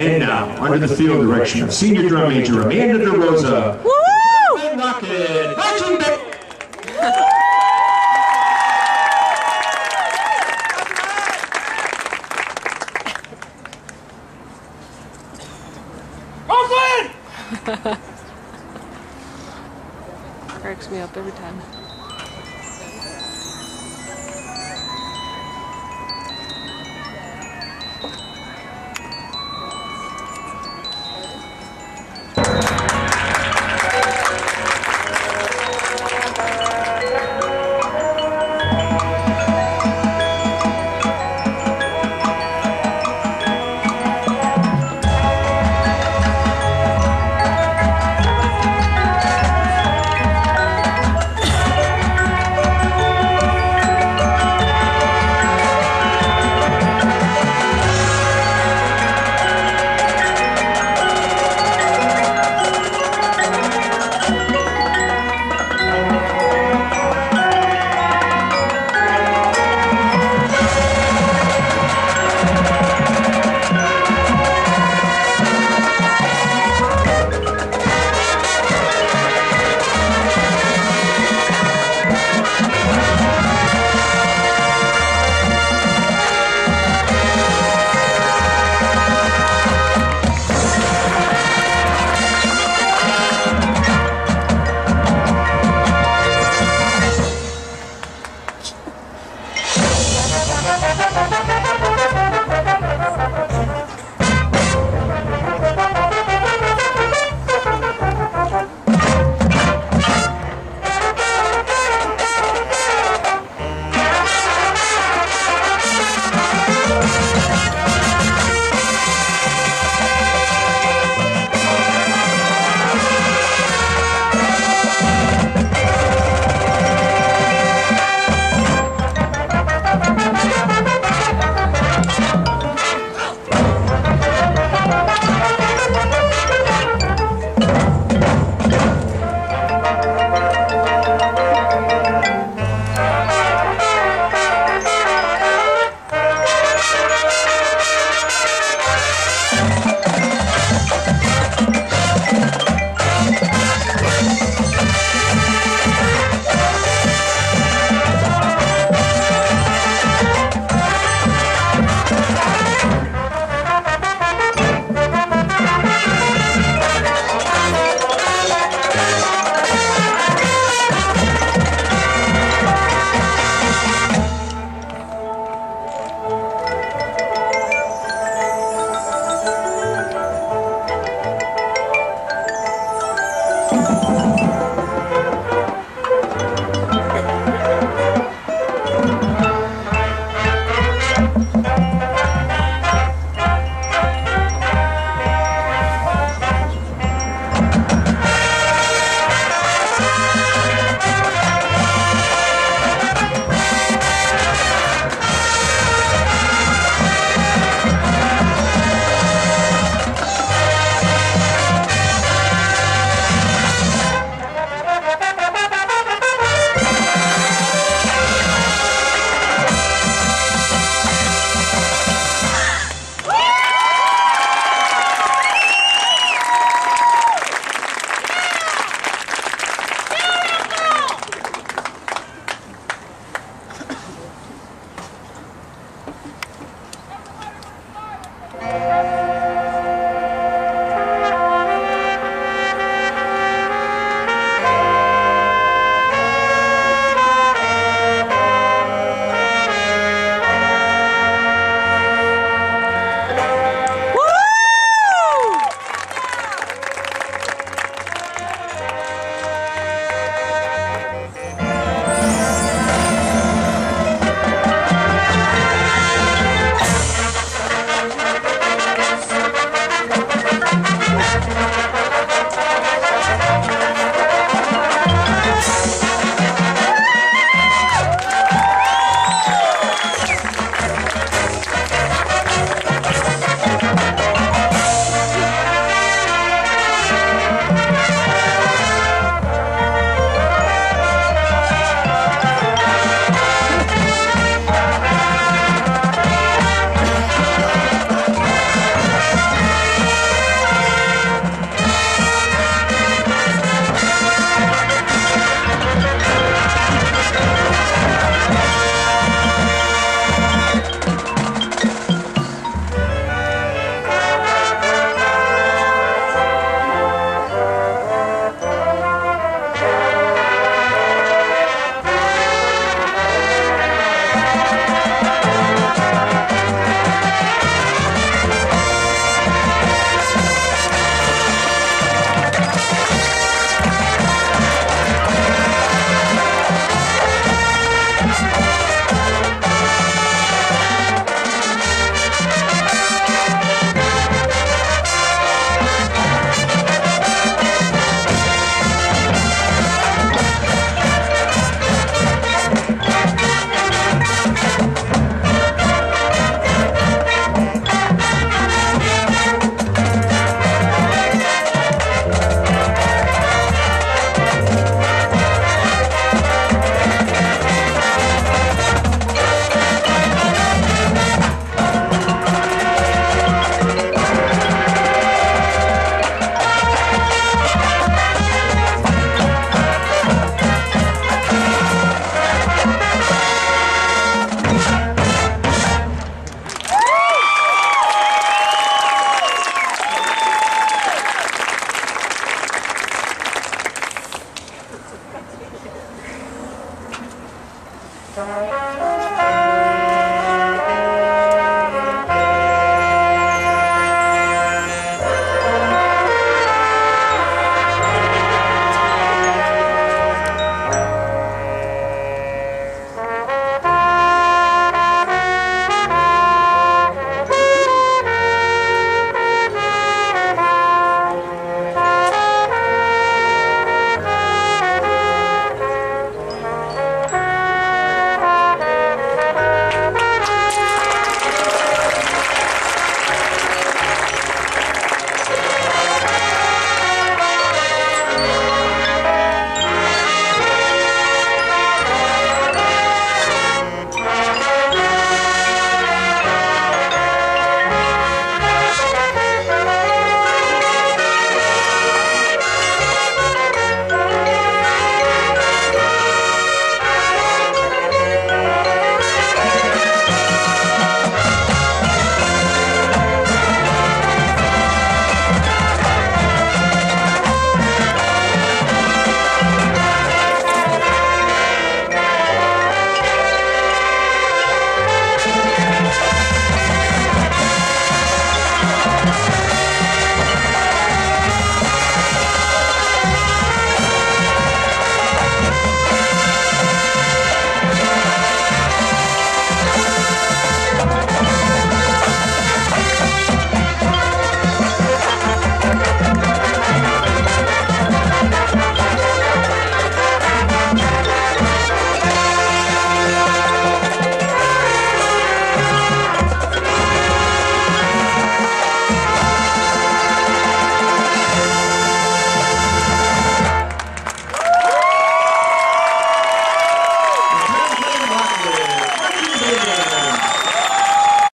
And now, under the field direction of Senior Drum Major Amanda DeRosa, Woo! Ben Rocket. Cracks me up every time.